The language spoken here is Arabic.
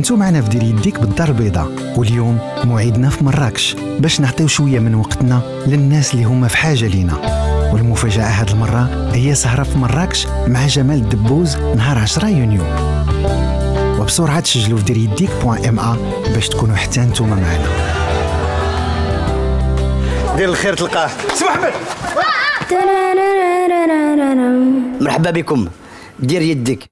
كنتو معنا في دير يديك بالدار البيضاء. واليوم موعدنا في مراكش باش نعطيو شوية من وقتنا للناس اللي هما في حاجة لينا. والمفاجأة هاد المرة هي سهرة في مراكش مع جمال الدبوز نهار 10 يونيو. وبسرعة تسجلوا في دير يديك point ma باش تكونوا حتى نتوما معنا. دير الخير تلقاه. سي محمد! مرحبا بكم. دير يدك.